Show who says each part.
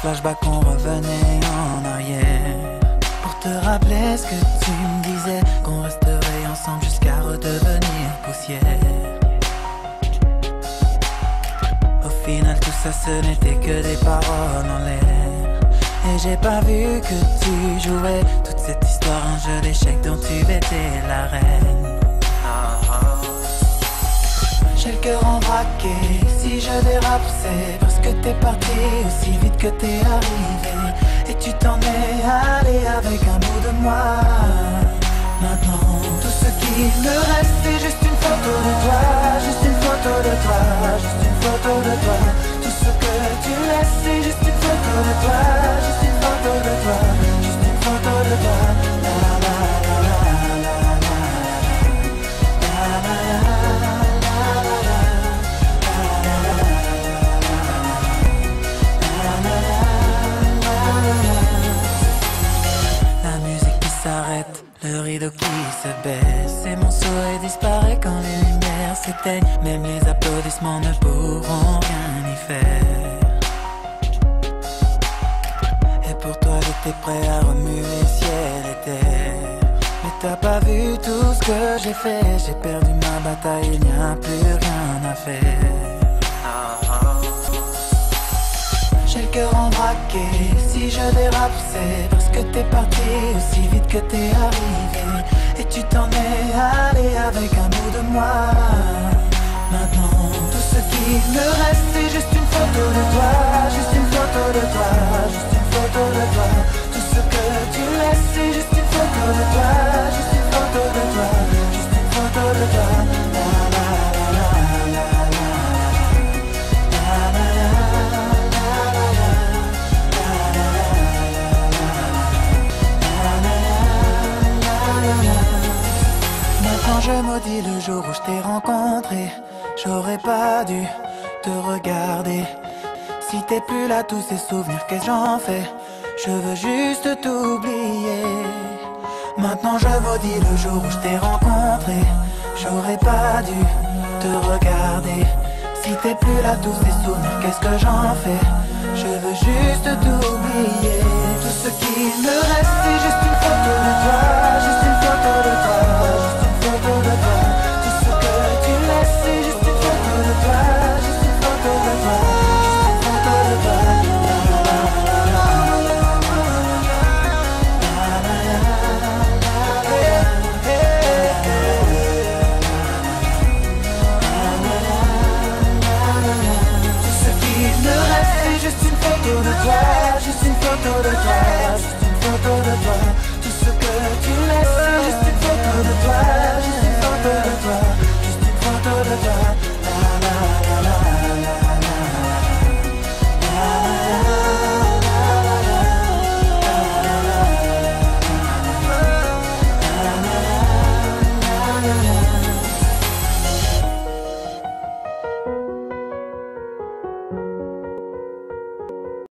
Speaker 1: flashback, on revenait en arrière. Pour te rappeler ce que tu me disais, qu'on resterait ensemble jusqu'à redevenir poussière. Au final, tout ça, ce n'était que des paroles en l'air. Et j'ai pas vu que tu jouais toute cette histoire, un jeu d'échecs dont tu étais la reine. J'ai le cœur embraqué, si je dérape c'est parce que t'es parti aussi vite que t'es arrivé. Et tu t'en es allé avec un bout de moi. Maintenant tout ce qui me reste c'est juste une photo de toi. Juste une photo de toi, juste une photo de toi. Tout ce que tu laisses c'est juste une photo de toi. Juste une photo de toi, le rideau qui se baisse Et mon sourire disparaît quand les lumières s'éteignent. Même les applaudissements ne pourront rien y faire. Et pour toi j'étais prêt à remuer ciel et terre. Mais t'as pas vu tout ce que j'ai fait? J'ai perdu ma bataille, il n'y a plus rien à faire. J'ai le cœur embraqué, si je dérape c'est parce que t'es parti aussi vite que t'es arrivé. Et tu t'en es allé avec un bout de moi. Maintenant tout ce qui me reste c'est juste une photo de toi Juste une photo de toi, je maudis le jour où je t'ai rencontré. J'aurais pas dû te regarder. Si t'es plus là tous ces souvenirs qu'est-ce que j'en fais? Je veux juste t'oublier. Maintenant je maudis le jour où je t'ai rencontré. J'aurais pas dû te regarder. Si t'es plus là tous ces souvenirs qu'est-ce que j'en fais? Je veux juste t'oublier. Tout ce qui me reste c'est juste une photo de toi de toi, juste une photo de toi, tout ce que tu laisses. Juste une photo de toi, juste une photo de toi, juste une photo de toi.